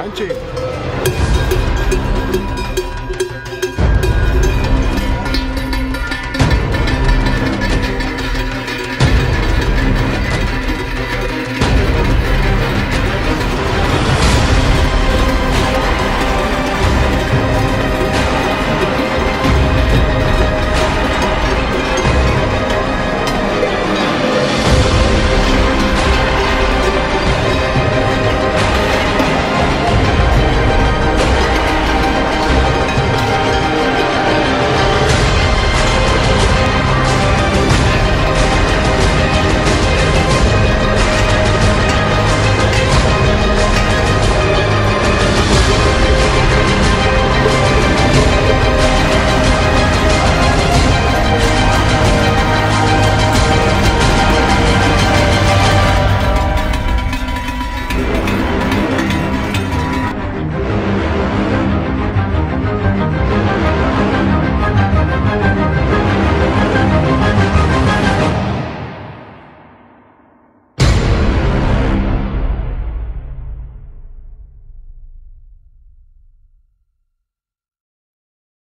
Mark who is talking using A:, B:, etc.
A: canche.